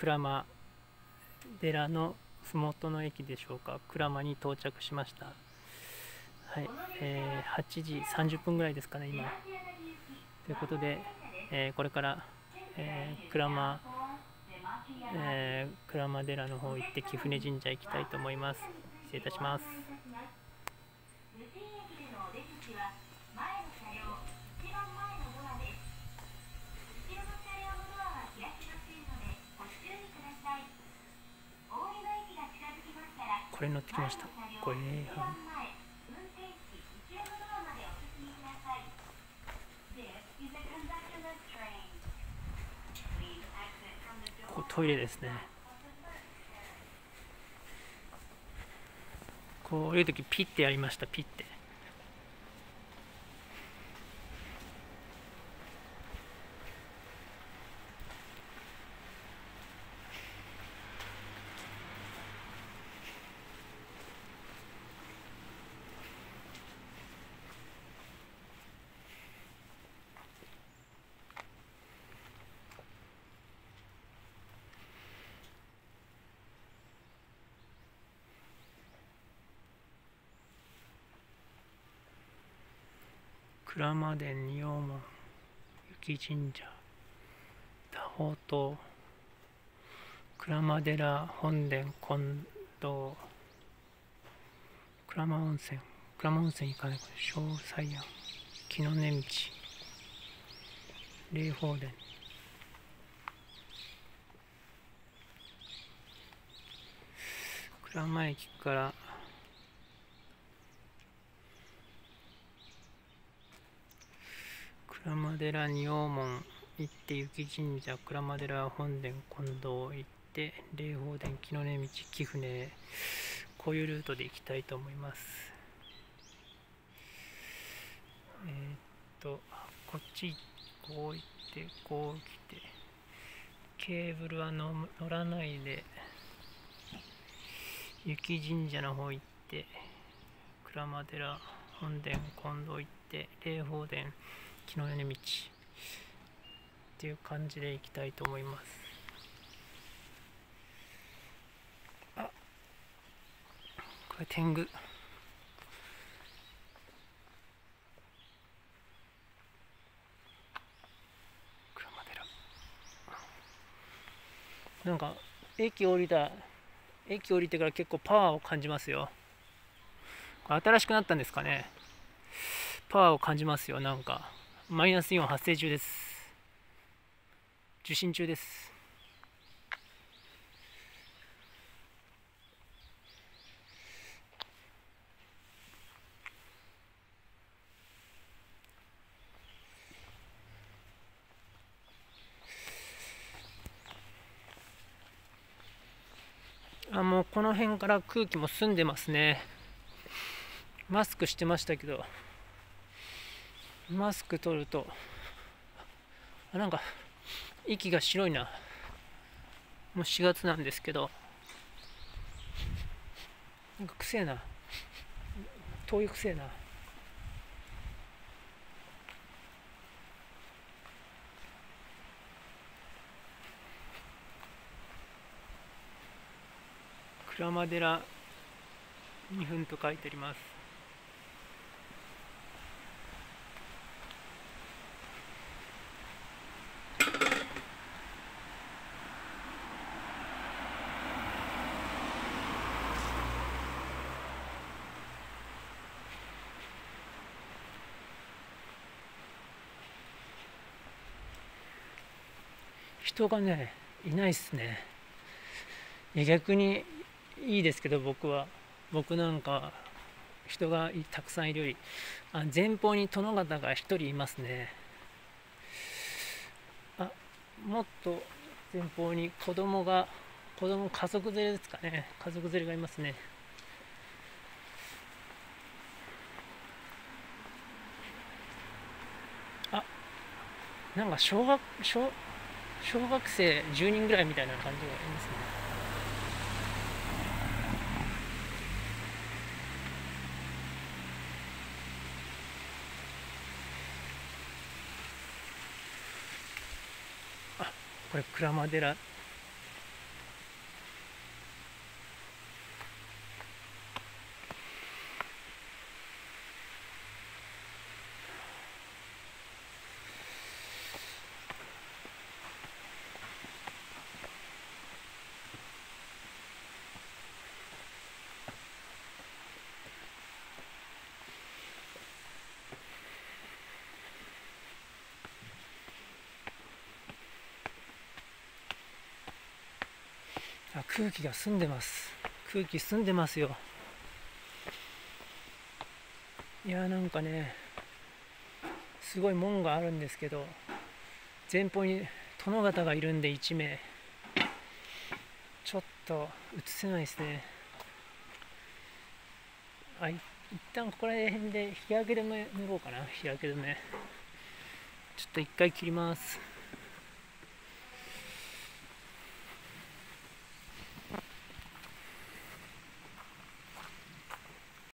鞍馬寺の麓の駅でしょうか。鞍馬に到着しました。はい、えー、8時30分ぐらいですかね今。ということで、えー、これから、えー、鞍馬えー、鞍馬寺の方行って貴船神社行きたいと思います。失礼いたします。これ乗ってきました。これここトイレですね。こういう時ピッてやりましたピッて。鞍馬殿仁王門雪神社多宝塔鞍馬寺本殿近藤鞍馬温泉鞍馬温泉行かない小西安木の根道霊宝殿。鞍馬駅から鞍馬寺仁王門行って雪神社鞍馬寺本殿近藤行って霊宝殿木の根道貴船こういうルートで行きたいと思います。えー、っとこっちこう行ってこう来てケーブルは乗らないで雪神社の方行って鞍馬寺本殿近藤行って霊宝殿木の根道っていう感じでいきたいと思います。あこれ天狗。なんか駅降りた駅降りてから結構パワーを感じますよ。新しくなったんですかね。パワーを感じますよなんか。マイナスイオン発生中です。受信中です。あもうこの辺から空気も澄んでますね。マスクしてましたけど。マスク取ると。あなんか息が白いな。もう4月なんですけど。なんかくせえな。灯油くせえな。鞍馬寺2分と書いてあります。人がねいないっすね。逆にいいですけど僕は。僕なんか人がたくさんいるよりあ前方に殿方が1人いますね。あもっと前方に子供が子供家族連れですかね。家族連れがいますね。あなんか小学小小学生10人ぐらいみたいな感じがいますね。あこれ鞍馬寺。空気が澄んでます。空気澄んでますよ。いやなんかねすごい門があるんですけど前方に殿方がいるんで1名。ちょっと映せないですね。あ一旦ここら辺で日焼け止め塗ろうかな。日焼け止め。ちょっと一回切ります。